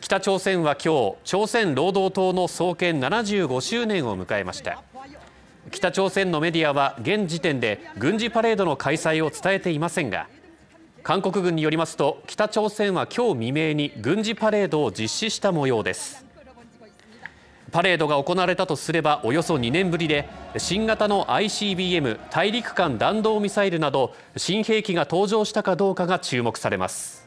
北朝鮮は今日朝鮮労働党の創建75周年を迎えました。北朝鮮のメディアは現時点で軍事パレードの開催を伝えていませんが韓国軍によりますと北朝鮮は今日未明に軍事パレードを実施した模様です。パレードが行われたとすればおよそ2年ぶりで新型の ICBM 大陸間弾道ミサイルなど新兵器が登場したかどうかが注目されます。